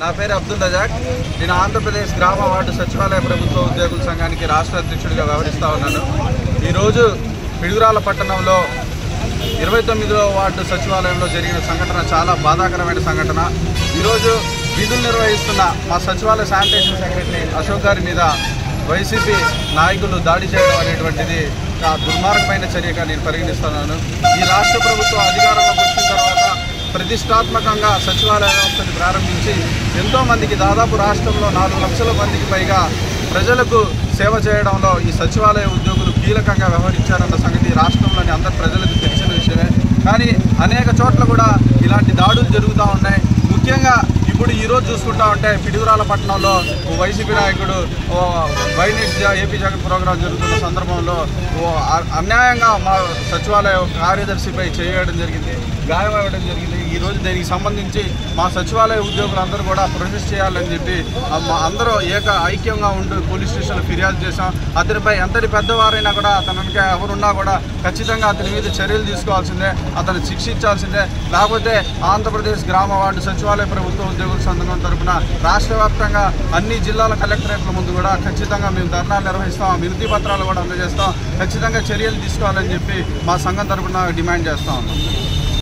నా పేరు అబ్దుల్ రజాక్. నేను ఆంధ్రప్రదేశ్ గ్రామ వార్డు సచివాలయ ప్రభుత్వ ఉద్యోగుల సంఘానికి రాష్ట్ర అధ్యక్షుడిగా వ్యవహరిస్తూ ఉన్నాను. ఈరోజు పిడుగురాల పట్టణంలో ఇరవై తొమ్మిదవ వార్డు సచివాలయంలో జరిగిన సంఘటన చాలా బాధాకరమైన సంఘటన. ఈరోజు విధులు నిర్వహిస్తున్న మా సచివాలయ శానిటేషన్ సెక్రటరీ అశోక్ గారి మీద వైసీపీ నాయకులు దాడి చేయడం అనేటువంటిది ఆ దుర్మార్గమైన చర్యగా నేను పరిగణిస్తున్నాను. ఈ రాష్ట్ర ప్రభుత్వం అధికారంలోకి వచ్చిన తర్వాత ప్రతిష్టాత్మకంగా సచివాలయ వ్యవస్థను ప్రారంభించి ఎంతో మందికి దాదాపు రాష్ట్రంలో నాలుగు లక్షల మందికి పైగా ప్రజలకు సేవ చేయడంలో ఈ సచివాలయ ఉద్యోగులు కీలకంగా వ్యవహరించారన్న సంగతి రాష్ట్రంలోని అందరి ప్రజలకు తెలిసిన విషయమే. కానీ అనేక చోట్ల కూడా ఇలాంటి దాడులు జరుగుతూ ఉన్నాయి. ముఖ్యంగా ఇప్పుడు ఈరోజు చూసుకుంటా ఉంటే పిడుగురాల పట్టణంలో ఓ వైసీపీ నాయకుడు ఓ వైనెట్ ఏపీ జగన్ ప్రోగ్రాం జరుగుతున్న సందర్భంలో ఓ అన్యాయంగా మా సచివాలయ కార్యదర్శిపై చేయడం జరిగింది. గాయమవ్వడం జరిగింది. ఈ రోజు దీనికి సంబంధించి మా సచివాలయ ఉద్యోగులందరూ కూడా ప్రొసెస్ చేయాలని చెప్పి మా అందరూ ఏక ఐక్యంగా ఉంటూ పోలీస్ స్టేషన్లో ఫిర్యాదు చేశాం. అతనిపై ఎంతటి పెద్దవారైనా కూడా అతనికి ఎవరున్నా కూడా ఖచ్చితంగా అతని మీద చర్యలు తీసుకోవాల్సిందే అతను శిక్షించాల్సిందే. లేకపోతే ఆంధ్రప్రదేశ్ గ్రామ వార్డు సచివాలయ ప్రభుత్వ ఉద్యోగుల సంఘం తరఫున రాష్ట్ర వ్యాప్తంగా అన్ని జిల్లాల కలెక్టరేట్ల ముందు కూడా ఖచ్చితంగా మేము ధర్నాలు నిర్వహిస్తాం. వినతి పత్రాలు కూడా అందజేస్తాం. ఖచ్చితంగా చర్యలు తీసుకోవాలని చెప్పి మా సంఘం తరఫున డిమాండ్ చేస్తా ఉన్నాం.